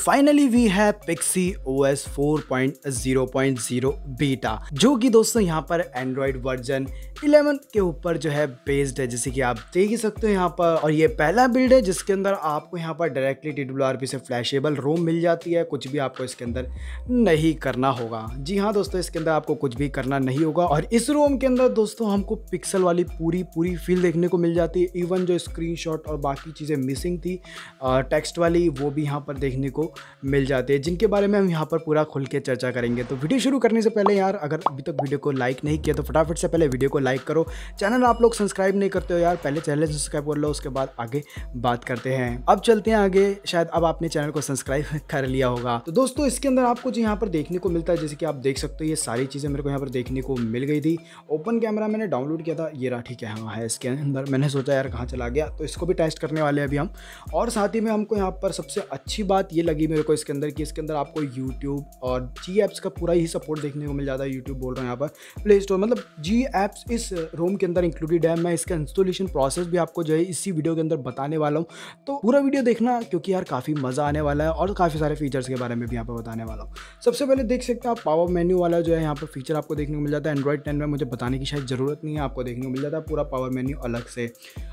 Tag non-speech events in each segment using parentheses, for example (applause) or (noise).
Finally we है Pixys O S four point zero point zero beta जो कि दोस्तों यहाँ पर एंड्रॉयड वर्जन 11 के ऊपर जो है बेस्ड है, जैसे कि आप देख ही सकते हो यहाँ पर। और ये पहला बिल्ड है, जिसके अंदर आपको यहाँ पर डायरेक्टली टी डब्ल्यू से फ्लैशेबल रोम मिल जाती है। कुछ भी आपको इसके अंदर नहीं करना होगा। जी हाँ दोस्तों, इसके अंदर आपको कुछ भी करना नहीं होगा। और इस रोम के अंदर दोस्तों, हमको पिक्सल वाली पूरी पूरी फील देखने को मिल जाती है। इवन जो स्क्रीन और बाकी चीज़ें मिसिंग थी टेक्स्ट वाली, वो भी यहाँ पर देखने को मिल जाती है। जिनके बारे में हम यहाँ पर पूरा खुल के चर्चा करेंगे। तो वीडियो शुरू करने से पहले यार, अगर अभी तक वीडियो को लाइक नहीं किया तो फटाफट से पहले वीडियो को लाइक करो। चैनल आप लोग सब्सक्राइब नहीं करते हो यार, पहले चैनल सब्सक्राइब कर लो, उसके बाद आगे बात करते हैं। अब चलते हैं आगे, शायद अब आपने चैनल को सब्सक्राइब (laughs) कर लिया होगा। तो दोस्तों, इसके अंदर आपको जो यहाँ पर देखने को मिलता है, जैसे कि आप देख सकते हो, ये सारी चीज़ें मेरे को यहाँ पर देखने को मिल गई थी। ओपन कैमरा मैंने डाउनलोड किया था, ये रहा ठीक है हाँ है इसके अंदर। मैंने सोचा यार कहाँ चला गया तो इसको भी टेस्ट करने वाले अभी हम। और साथ ही में हमको यहाँ पर सबसे अच्छी बात ये लगी मेरे को इसके अंदर कि इसके अंदर आपको यूट्यूब और जी एप्स का पूरा ही सपोर्ट देखने को मिल जाता है। यूट्यूब बोल रहा हूँ यहाँ पर प्ले स्टोर मतलब जी एप्स इस रोम के अंदर इंक्लूडेड है। मैं इसका इंस्टॉलेशन प्रोसेस भी आपको जो है इसी वीडियो के अंदर बताने वाला हूँ। तो पूरा वीडियो देखना, क्योंकि यार काफ़ी मज़ा आने वाला है और काफ़ी सारे फीचर्स के बारे में भी यहाँ पर बताने वाला हूँ। सबसे पहले देख सकते हैं आप पावर मेन्यू वाला जो है यहाँ पर फीचर आपको देखने को मिल जाता है। एंड्रॉइड टेन में मुझे बताने की शायद ज़रूरत नहीं है, आपको देखने को मिल जाता है पूरा पावर मेन्यू अलग से।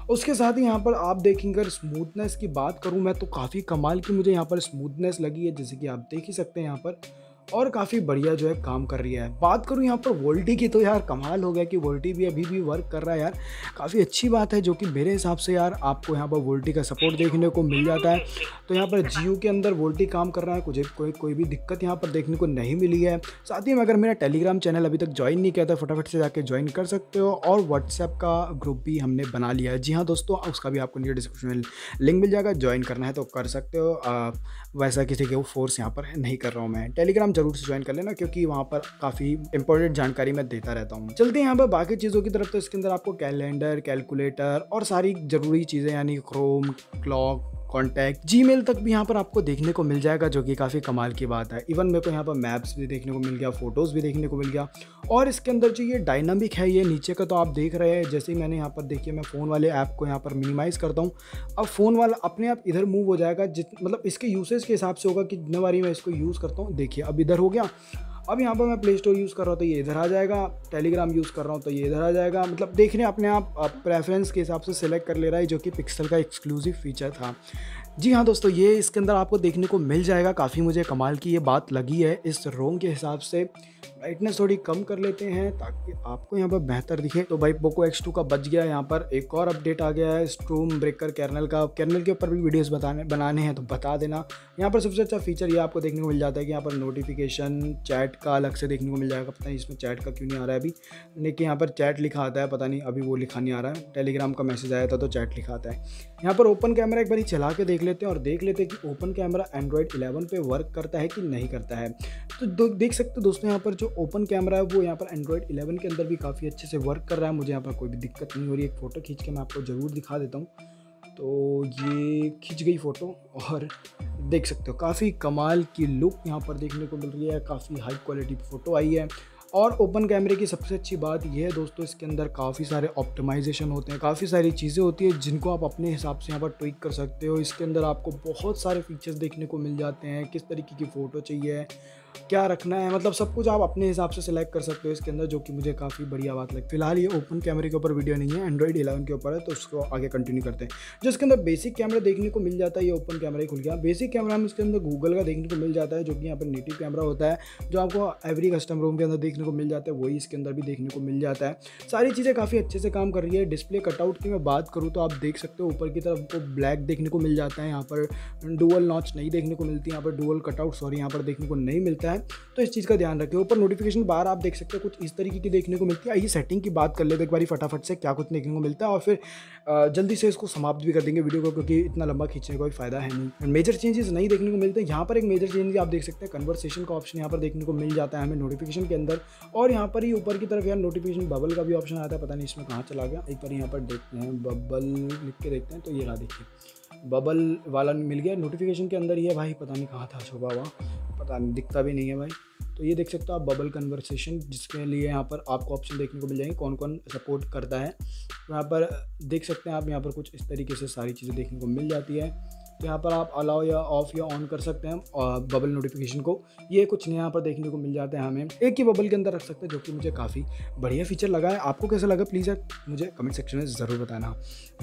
उसके साथ ही यहाँ पर आप देखेंगे अगर स्मूथनेस की बात करूँ मैं तो काफ़ी कमाल की मुझे यहाँ पर स्मूथनेस लगी है, जैसे कि आप देख ही सकते हैं यहाँ पर। और काफ़ी बढ़िया जो है काम कर रही है। बात करूँ यहाँ पर वोल्टी की तो यार कमाल हो गया कि वोल्टी भी अभी भी वर्क कर रहा है यार। काफ़ी अच्छी बात है जो कि मेरे हिसाब से यार आपको यहाँ पर वोल्टी का सपोर्ट देखने को मिल जाता है। तो यहाँ पर जियो के अंदर वोल्टी काम कर रहा है कुछ कोई कोई भी दिक्कत यहाँ पर देखने को नहीं मिली है। साथ ही में अगर मेरा टेलीग्राम चैनल अभी तक ज्वाइन नहीं किया था फटाफट से जाकर ज्वाइन कर सकते हो और व्हाट्सएप का ग्रुप भी हमने बना लिया है। जी हाँ दोस्तों, उसका भी आपको नीचे डिस्क्रिप्शन में लिंक मिल जाएगा। ज्वाइन करना है तो कर सकते हो। वैसा किसी के वो फोर्स यहाँ पर नहीं कर रहा हूँ मैं। टेलीग्राम ज़रूर से ज्वाइन कर लेना, क्योंकि वहाँ पर काफ़ी इंपॉर्टेंट जानकारी मैं देता रहता हूँ। चलते हैं यहाँ पर बाकी चीज़ों की तरफ़ तो इसके अंदर आपको कैलेंडर कैलकुलेटर और सारी ज़रूरी चीज़ें, यानी Chrome clock contact Gmail तक भी यहाँ पर आपको देखने को मिल जाएगा, जो कि काफ़ी कमाल की बात है। इवन मेरे को यहाँ पर मैप्स भी देखने को मिल गया फ़ोटोज़ भी देखने को मिल गया। और इसके अंदर जो ये डायनामिक है, ये नीचे का तो आप देख रहे हैं, जैसे ही मैंने यहाँ पर देखिए, मैं फ़ोन वाले ऐप को यहाँ पर मिनिमाइज़ करता हूँ। अब फ़ोन वाला अपने आप इधर मूव हो जाएगा, जित मतलब इसके यूसेज के हिसाब से होगा कि जितने बारी मैं इसको यूज़ करता हूँ, देखिए, अब इधर हो गया। अब यहाँ पर मैं प्ले स्टोर यूज़ कर रहा हूँ तो ये इधर आ जाएगा। टेलीग्राम यूज़ कर रहा हूँ तो ये इधर आ जाएगा। मतलब देखने अपने आप प्रेफरेंस के हिसाब से सिलेक्ट कर ले रहा है, जो कि पिक्सल का एक्सक्लूसिव फीचर था। जी हाँ दोस्तों, ये इसके अंदर आपको देखने को मिल जाएगा। काफ़ी मुझे कमाल की ये बात लगी है इस रोम के हिसाब से। ब्राइटनेस थोड़ी कम कर लेते हैं ताकि आपको यहाँ पर बेहतर दिखे। तो भाई पोको एक्स टू का बच गया यहाँ पर। एक और अपडेट आ गया है स्ट्रूम ब्रेकर कैरनल का। कैरनल के ऊपर भी वीडियोस बताने, बनाने हैं तो बता देना। यहाँ पर सबसे अच्छा फीचर ये आपको देखने को मिल जाता है कि यहाँ पर नोटिफिकेशन चैट का अलग से देखने को मिल जाएगा। पता नहीं इसमें चैट का क्यों नहीं आ रहा है अभी। लेकिन यहाँ पर चैट लिखा आता है, पता नहीं अभी वो लिखा नहीं आ रहा। है टेलीग्राम का मैसेज आया था तो चैट लिखा आता है। यहाँ पर ओपन कैमरा एक बार ही चला के देख लेते हैं और देख लेते हैं कि ओपन कैमरा एंड्रॉयड इलेवन पे वर्क करता है कि नहीं करता है। तो देख सकते हो दोस्तों यहाँ पर जो ओपन कैमरा है, वो यहाँ पर एंड्रॉयड 11 के अंदर भी काफ़ी अच्छे से वर्क कर रहा है। मुझे यहाँ पर कोई भी दिक्कत नहीं हो रही, एक फ़ोटो खींच के मैं आपको ज़रूर दिखा देता हूँ। तो ये खींच गई फ़ोटो और देख सकते हो, काफ़ी कमाल की लुक यहाँ पर देखने को मिल रही है। काफ़ी हाई क्वालिटी फ़ोटो आई है। और ओपन कैमरे की सबसे अच्छी बात यह है दोस्तों, इसके अंदर काफ़ी सारे ऑप्टिमाइजेशन होते हैं, काफ़ी सारी चीज़ें होती है जिनको आप अपने हिसाब से यहाँ पर ट्विक कर सकते हो। इसके अंदर आपको बहुत सारे फीचर्स देखने को मिल जाते हैं, किस तरीके की फ़ोटो चाहिए क्या रखना है? मतलब सब कुछ आप अपने हिसाब से सिलेक्ट कर सकते हो इसके अंदर, जो कि मुझे काफ़ी बढ़िया बात लगी फ़िलहाल ये ओपन कैमरे के ऊपर वीडियो नहीं है एंड्रॉइड इलेवन के ऊपर है तो उसको आगे कंटिन्यू करते हैं। जो इसके अंदर बेसिक कैमरा देखने को मिल जाता है, ये ओपन कैमरा ही खुल गया। बेसिक कैमरा में इसके अंदर गूगल का देखने को मिल जाता है, जो कि यहाँ पर नेटिव कैमरा होता है, जो आपको एवरी कस्टम रूम के अंदर देखने को मिल जाता है, वही इसके अंदर भी देखने को मिल जाता है। सारी चीज़ें काफ़ी अच्छे से काम कर रही है। डिस्प्ले कटआउट की मैं बात करूँ तो आप देख सकते हो, ऊपर की तरफ़ को ब्लैक देखने को मिल जाता है, यहाँ पर डुअल नॉच नहीं देखने को मिलती, यहाँ पर डुअल कटआउट सॉरी यहाँ पर देखने को नहीं मिलता। है तो इस चीज़ का ध्यान रखें ऊपर नोटिफिकेशन बार आप देख सकते हो, कुछ इस तरीके की देखने को मिलती है। आइए सेटिंग की बात कर लेते एक बार फटाफट से क्या कुछ देखने को मिलता है और फिर जल्दी से इसको समाप्त भी कर देंगे वीडियो को, क्योंकि इतना लंबा खींचने का कोई फ़ायदा है नहीं। मेजर चेंजेस नहीं देखने को मिलते। हैं यहाँ पर एक मेजर चेंज आप देख सकते हैं कन्वर्सेशन का ऑप्शन यहाँ पर देखने को मिल जाता है हमें नोटिफिकेशन के अंदर। और यहाँ पर ही ऊपर की तरफ़ यार नोटिफिकेशन बबल का भी ऑप्शन आता है, पता नहीं इसमें कहाँ चला गया। एक बार यहाँ पर देखते हैं बबल लिख के देखते हैं तो ये रहा देखिए। बबल वाला मिल गया नोटिफिकेशन के अंदर ये भाई, पता नहीं कहाँ था, छुपा हुआ। पता नहीं, दिखता भी नहीं है भाई। तो ये देख सकते हो आप बबल कन्वर्सेशन जिसके लिए यहाँ पर आपको ऑप्शन देखने को मिल जाएँगे कौन कौन सपोर्ट करता है। तो यहाँ पर देख सकते हैं आप, यहाँ पर कुछ इस तरीके से सारी चीज़ें देखने को मिल जाती है। यहाँ पर आप अलाउ या ऑफ़ या ऑन कर सकते हैं बबल नोटिफिकेशन को। ये कुछ नया पर देखने को मिल जाता है हमें। एक ही बबल के अंदर रख सकते हैं, जो कि मुझे काफ़ी बढ़िया फीचर लगा है। आपको कैसा लगा प्लीज़ यार, मुझे कमेंट सेक्शन में ज़रूर बताना।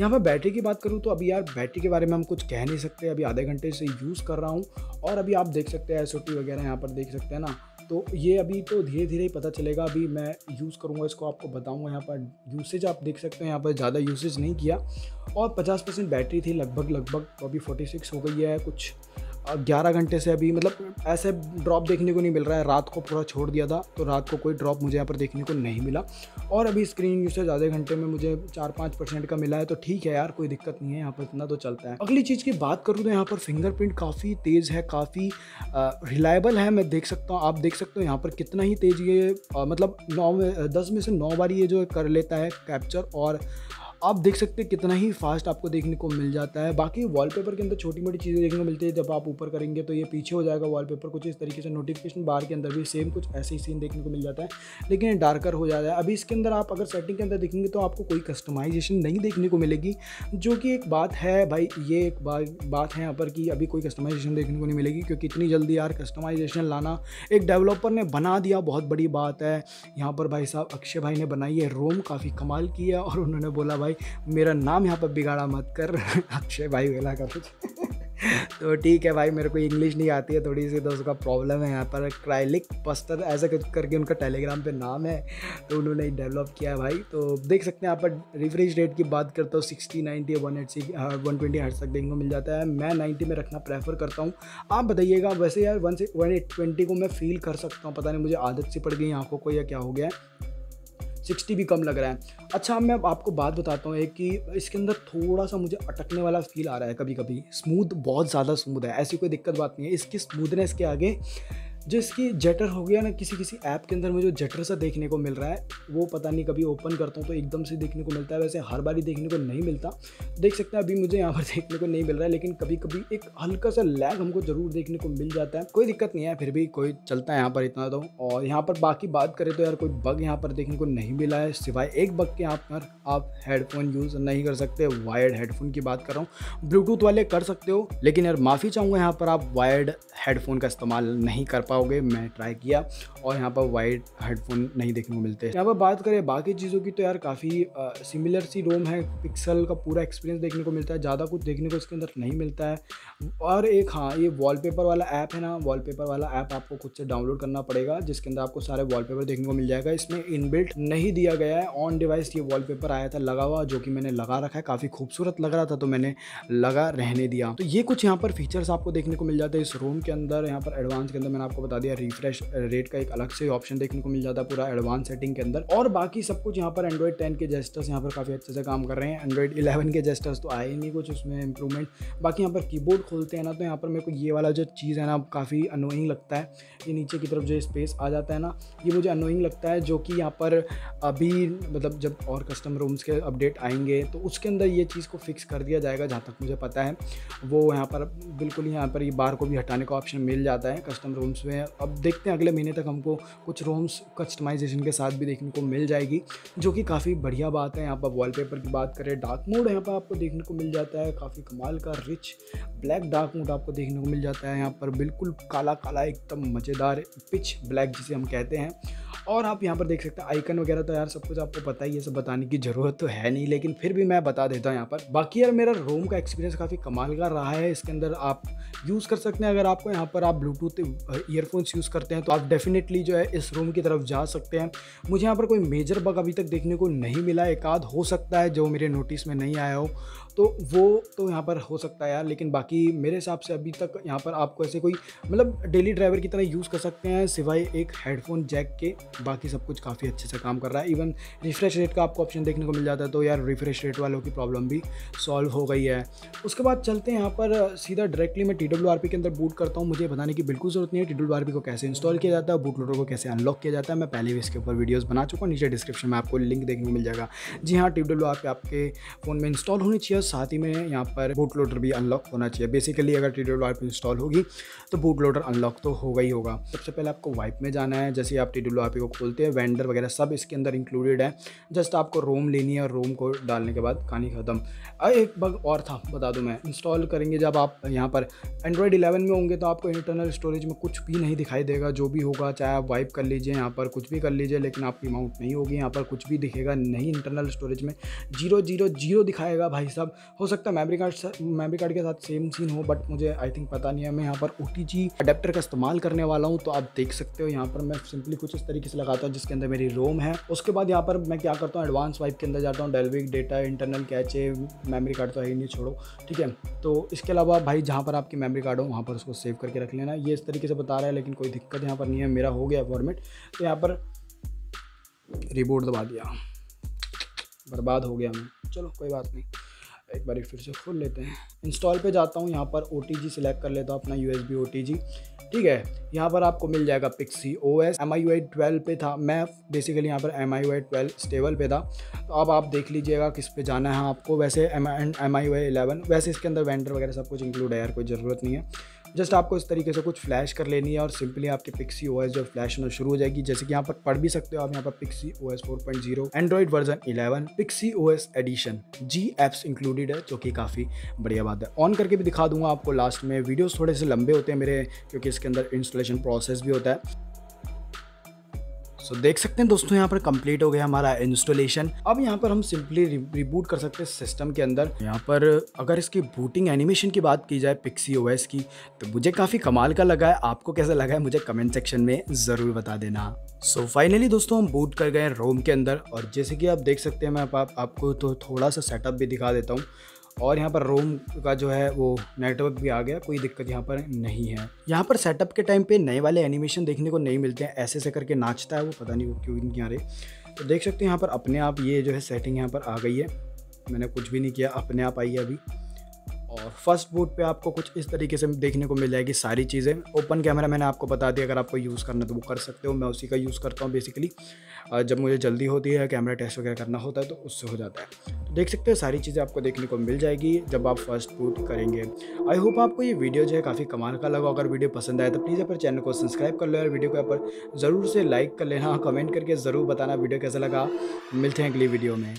यहाँ पर बैटरी की बात करूँ तो अभी यार बैटरी के बारे में हम कुछ कह नहीं सकते। अभी आधे घंटे से यूज़ कर रहा हूँ और अभी आप देख सकते हैं एसओटी वगैरह यहाँ पर देख सकते हैं ना। तो ये अभी तो धीरे धीरे ही पता चलेगा। अभी मैं यूज़ करूँगा इसको, आपको बताऊँगा यहाँ पर यूसेज आप देख सकते हैं। यहाँ पर ज़्यादा यूसेज नहीं किया और 50 परसेंट बैटरी थी लगभग लगभग तो अभी 46 हो गई है, कुछ ग्यारह घंटे से अभी मतलब ऐसे ड्रॉप देखने को नहीं मिल रहा है। रात को पूरा छोड़ दिया था तो रात को कोई ड्रॉप मुझे यहाँ पर देखने को नहीं मिला। और अभी स्क्रीन यूसेज आधे घंटे में मुझे चार पाँच परसेंट का मिला है तो ठीक है यार, कोई दिक्कत नहीं है, यहाँ पर इतना तो चलता है। अगली चीज़ की बात करूँ तो यहाँ पर फिंगरप्रिंट काफ़ी तेज़ है, काफ़ी रिलायबल है, मैं देख सकता हूँ, आप देख सकते हो यहाँ पर कितना ही तेज़ ये मतलब नौ दस में से नौ बार ये जो कर लेता है कैप्चर और आप देख सकते हैं कितना ही फास्ट आपको देखने को मिल जाता है। बाकी वॉलपेपर के अंदर छोटी मोटी चीज़ें देखने को मिलती है। जब आप ऊपर करेंगे तो ये पीछे हो जाएगा वॉलपेपर कुछ इस तरीके से नोटिफिकेशन बार के अंदर भी सेम कुछ ऐसे ही सीन देखने को मिल जाता है। लेकिन डार्कर हो जाता है। अभी इसके अंदर आप अगर सेटिंग के अंदर देखेंगे तो आपको कोई कस्टमाइजेशन नहीं देखने को मिलेगी। जो कि एक बात है भाई, ये एक बात है यहाँ पर कि अभी कोई कस्टमाइजेशन देखने को नहीं मिलेगी। क्योंकि इतनी जल्दी यार कस्टमाइजेशन लाना एक डेवलपर ने बना दिया। बहुत बड़ी बात है। यहाँ पर भाई साहब अक्षय भाई ने बनाई है। रोम काफ़ी कमाल की है और उन्होंने बोला, भाई मेरा नाम यहाँ पर बिगाड़ा मत कर, अक्षय भाई वेला का कुछ। तो ठीक है भाई, मेरे को इंग्लिश नहीं आती है, थोड़ी सी तो उसका प्रॉब्लम है यहाँ पर। क्राइलिक पस्तर ऐसा कुछ करके उनका टेलीग्राम पे नाम है तो उन्होंने डेवलप किया है भाई। तो देख सकते हैं, यहाँ पर रिफ्रेश रेट की बात करता हूँ sixty ninety one eight one twenty hertz तक देखने को मिल जाता है। मैं नाइन्टी में रखना प्रेफर करता हूँ। आप बताइएगा, वैसे यार वन से वन एट ट्वेंटी को मैं फील कर सकता हूँ, पता नहीं मुझे आदत सी पड़ गई आँखों को या क्या हो गया है। सिक्सटी भी कम लग रहा है। अच्छा मैं आपको बात बताता हूँ एक कि इसके अंदर थोड़ा सा मुझे अटकने वाला फील आ रहा है कभी कभी स्मूथ बहुत ज़्यादा स्मूथ है, ऐसी कोई दिक्कत बात नहीं है। इसकी स्मूदनेस के आगे जो इसकी जटर हो गया ना किसी किसी ऐप के अंदर मुझे जटर सा देखने को मिल रहा है, वो पता नहीं कभी ओपन करता हूँ तो एकदम से देखने को मिलता है। वैसे हर बार ही देखने को नहीं मिलता। देख सकते हैं अभी मुझे यहाँ पर (laughs) देखने को नहीं मिल रहा है, लेकिन कभी कभी एक हल्का सा लैग हमको ज़रूर देखने को मिल जाता है। कोई दिक्कत नहीं है, फिर भी कोई चलता है यहाँ पर इतना तो। और यहाँ पर बाकी बात करें तो यार कोई बग यहाँ पर देखने को नहीं मिला है, सिवाय एक बग के यहाँ पर आप हेडफोन यूज़ नहीं कर सकते। वायर्ड हेडफोन की बात कर रहा हूँ। ब्लूटूथ वाले कर सकते हो, लेकिन यार माफ़ी चाहूँगा यहाँ पर आप वायर्ड हेडफोन का इस्तेमाल नहीं कर पाओगे, मैं ट्राई किया और यहाँ पर वाइड हेडफोन नहीं देखने को मिलते। यहाँ पर बात करें बाकी चीज़ों की तो यार काफ़ी सिमिलर सी रोम है पिक्सल का पूरा एक्सपीरियंस देखने को मिलता है, ज़्यादा कुछ देखने को इसके अंदर नहीं मिलता है। और एक हाँ ये वॉलपेपर वाला ऐप है ना वॉलपेपर वाला ऐप आपको खुद से डाउनलोड करना पड़ेगा, जिसके अंदर आपको सारे वॉलपेपर देखने को मिल जाएगा। इसमें इनबिल्ट नहीं दिया गया है ऑन डिवाइस ये वॉलपेपर आया था लगा हुआ, जो कि मैंने लगा रखा है, काफ़ी खूबसूरत लग रहा था तो मैंने लगा रहने दिया। तो ये कुछ यहाँ पर फीचर्स आपको देखने को मिल जाते हैं इस रूम के अंदर, यहाँ पर एडवांस के अंदर मैंने आपको बता दिया रिफ्रेश रेट का एक अलग से ऑप्शन देखने को मिल जाता है पूरा एडवांस सेटिंग के अंदर। और बाकी सब कुछ यहाँ पर एंड्रॉइड टेन के जेस्टर्स यहाँ पर काफ़ी अच्छे से काम कर रहे हैं। एंड्रॉइड इलेवन के जेस्टर्स तो आए नहीं कुछ उसमें इंप्रूवमेंट बाकी यहाँ पर कीबोर्ड खोलते हैं ना तो यहाँ पर मेरे को ये वाला जो चीज़ है ना, काफ़ी अनोइंग लगता है। ये नीचे की तरफ़ जो स्पेस आ जाता है ना, ये मुझे अनोइंग लगता है जो कि यहाँ पर अभी मतलब जब और कस्टम रूम्स के अपडेट आएँगे तो उसके अंदर ये चीज़ को फिक्स कर दिया जाएगा, जहाँ तक मुझे पता है। वो यहाँ पर बिल्कुल यहाँ पर ये बार को भी हटाने का ऑप्शन मिल जाता है कस्टम रूम्स में। अब देखते हैं अगले महीने तक हमको कुछ रोम्स कस्टमाइजेशन के साथ भी देखने को मिल जाएगी, जो कि काफ़ी बढ़िया बात है। यहाँ पर वॉलपेपर की बात करें डार्क मोड यहाँ पर आपको देखने को मिल जाता है। काफ़ी कमाल का रिच ब्लैक डार्क मोड आपको देखने को मिल जाता है। यहाँ पर बिल्कुल काला काला एकदम मज़ेदार पिच ब्लैक जिसे हम कहते हैं। और आप यहाँ पर देख सकते हैं आइकन वगैरह तो यार सब कुछ आपको पता ही है, सब बताने की ज़रूरत तो है नहीं, लेकिन फिर भी मैं बता देता हूँ यहाँ पर। बाकी यार मेरा रोम का एक्सपीरियंस काफ़ी कमाल का रहा है, इसके अंदर आप यूज़ कर सकते हैं। अगर आपको यहाँ पर आप ब्लूटूथ ईयरफोन्स यूज़ करते हैं तो आप डेफिनेटली जो है इस रूम की तरफ़ जा सकते हैं। मुझे यहाँ पर कोई मेजर बग अभी तक देखने को नहीं मिला, एक आध हो सकता है, जो मेरे नोटिस में नहीं आया हो। तो वो तो यहाँ पर हो सकता है यार, लेकिन बाकी मेरे हिसाब से अभी तक यहाँ पर आपको ऐसे कोई मतलब डेली ड्राइवर की तरह यूज़ कर सकते हैं, सिवाय एक हेडफोन जैक के, बाकी सब कुछ काफ़ी अच्छे से काम कर रहा है। इवन रिफ्रेश रेट का आपको ऑप्शन देखने को मिल जाता है तो यार रिफ्रेश रेट वालों की प्रॉब्लम भी सॉल्व हो गई है। उसके बाद चलते हैं यहाँ पर, सीधा डायरेक्टली मैं टी के अंदर बूट करता हूँ। मुझे बताने की बिल्कुल ज़रूरत नहीं है TWRP को कैसे इंस्टॉल किया जाता है बूट लोडर को कैसे अनलॉक किया जाता है, मैं पहले भी इसके ऊपर वीडियोज़ बना चुका हूँ, नीचे डिस्क्रिप्शन में आपको लिंक देखने को मिल जाएगा। जी हाँ टी आपके फ़ोन में इंस्टॉल होनी चाहिए साथ ही में यहाँ पर बूट लोडर भी अनलॉक होना चाहिए। बेसिकली अगर टी इंस्टॉल होगी तो बूट लोडर अनलॉक तो होगा ही होगा। सबसे पहले आपको वाइप में जाना है। जैसे आप टी को खोलते हैं वेंडर वगैरह सब इसके अंदर इंक्लूडेड है। जस्ट आपको रोम लेनी है और रोम को डालने के बाद कहानी ख़त्म। एक बग और था, बता दूँ मैं। इंस्टॉल करेंगे जब आप यहाँ पर एंड्रॉयड 11 में होंगे तो आपको इंटरनल स्टोरेज में कुछ भी नहीं दिखाई देगा। जो भी होगा, चाहे आप वाइप कर लीजिए, यहाँ पर कुछ भी कर लीजिए, लेकिन आपकी अमाउंट नहीं होगी। यहाँ पर कुछ भी दिखेगा नहीं। इंटरनल स्टोरेज में ज़ीरो ज़ीरो ज़ीरो दिखाएगा भाई साहब। हो सकता है मेमरी कार्ड मेमरी कार्ड के साथ सेम सीन हो बट मुझे आई थिंक पता नहीं है। मैं यहाँ पर ओ टी जी अडेप्टर का इस्तेमाल करने वाला हूँ तो आप देख सकते हो यहाँ पर मैं सिंपली कुछ इस तरीके से लगाता हूँ, जिसके अंदर मेरी रोम है। उसके बाद यहाँ पर मैं क्या करता हूँ एडवांस वाइप के अंदर जाता हूँ Dalvik data internal cache memory card तो है ही नहीं, छोड़ो, ठीक है? तो इसके अलावा भाई जहाँ पर आपकी मेमरी कार्ड हो, वहाँ पर उसको सेव करके रख लेना। ये इस तरीके से बता रहा है, लेकिन कोई दिक्कत यहाँ पर नहीं है, मेरा हो गया फॉर्मेट तो यहाँ पर रिबोर्ड दबा दिया। बर्बाद हो गया मैं। चलो, कोई बात नहीं। एक बार फिर से खोल लेते हैं। इंस्टॉल पे जाता हूँ, यहाँ पर ओ टी सिलेक्ट कर लेता हूँ अपना यू एस ठीक है, यहाँ पर आपको मिल जाएगा Pixys O S M I twelve पे था, मैं बेसिकली यहाँ पर एम आई ट्वेल्व स्टेबल पे था। तो अब आप देख लीजिएगा किस पे जाना है आपको। वैसे M M I Y eleven वैसे इसके अंदर वेंडर वगैरह सब कुछ इंक्लूड है यार, कोई ज़रूरत नहीं है। जस्ट आपको इस तरीके से कुछ फ्लैश कर लेनी है और सिंपली आपकी पिक्सी ओएस जो फ्लैश होना शुरू हो जाएगी। जैसे कि यहाँ पर पढ़ भी सकते हो आप, यहाँ पर Pixys O S four point zero Android version eleven Pixys O S edition G apps included है, जो कि काफ़ी बढ़िया बात है। ऑन करके भी दिखा दूँगा आपको लास्ट में। वीडियोज़ थोड़े से लंबे होते हैं मेरे, क्योंकि इसके अंदर इंस्टॉलेशन प्रोसेस भी होता है। सो so, देख सकते हैं दोस्तों यहाँ पर कंप्लीट हो गया हमारा इंस्टॉलेशन अब यहाँ पर हम सिंपली रिबूट कर सकते हैं सिस्टम के अंदर. यहाँ पर अगर इसकी बूटिंग एनिमेशन की बात की जाए पिक्सी ओएस की तो मुझे काफ़ी कमाल का लगा है। आपको कैसा लगा है मुझे कमेंट सेक्शन में ज़रूर बता देना। सो so, फाइनली दोस्तों हम बूट कर गए रोम के अंदर और जैसे कि आप देख सकते हैं मैं आप, आप, आपको तो थोड़ा सा सेटअप भी दिखा देता हूँ। और यहाँ पर रोम का जो है वो नेटवर्क भी आ गया, कोई दिक्कत यहाँ पर नहीं है। यहाँ पर सेटअप के टाइम पे नए वाले एनिमेशन देखने को नहीं मिलते हैं ऐसे ऐसे करके नाचता है वो, पता नहीं वो क्यों क्या रहे तो देख सकते हैं यहाँ पर अपने आप ये जो है सेटिंग यहाँ पर आ गई है। मैंने कुछ भी नहीं किया, अपने आप आई है अभी। और फ़र्स्ट बूट पे आपको कुछ इस तरीके से देखने को मिल जाएगी सारी चीज़ें। ओपन कैमरा मैंने आपको बता दिया, अगर आपको यूज़ करना तो वो कर सकते हो। मैं उसी का यूज़ करता हूँ बेसिकली जब मुझे जल्दी होती है कैमरा टेस्ट वगैरह करना होता है तो उससे हो जाता है। तो देख सकते हो सारी चीज़ें आपको देखने को मिल जाएगी जब आप फ़र्स्ट बूट करेंगे। आई होप आपको ये वीडियो जो है काफ़ी कमाल का लगा अगर वीडियो पसंद आए तो प्लीज़ अपने चैनल को सब्सक्राइब कर लो और वीडियो के ऊपर ज़रूर से लाइक कर लेना। कमेंट करके ज़रूर बताना वीडियो कैसा लगा। मिलते हैं अगली वीडियो में।